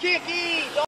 Kiki.